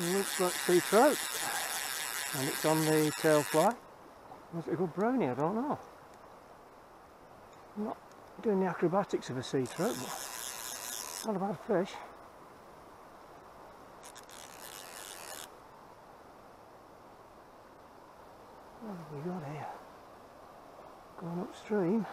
Looks like sea trout. And it's on the tail fly. Was it a good brownie? I don't know. I'm not doing the acrobatics of a sea trout, but not a bad fish. What have we got here? Going upstream.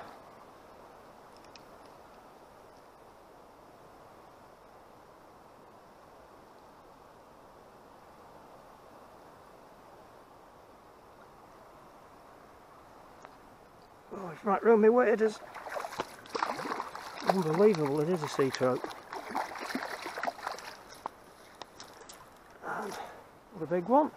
Right round my way, it is. Unbelievable, it is a sea trout. And what a big one.